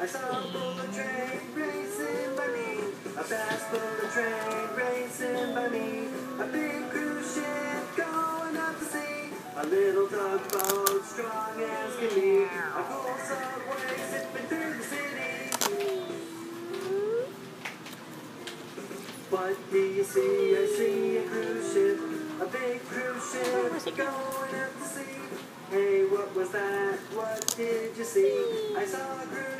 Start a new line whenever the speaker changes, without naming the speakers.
I saw a bullet train racing by me. A fast bullet train racing by me. A big cruise ship going out to sea. A little tugboat strong as can be. A cool subway zipping through the city. What do you see? I see a cruise ship. A big cruise ship going out to sea. Hey, what was that? What did you see? I saw a cruise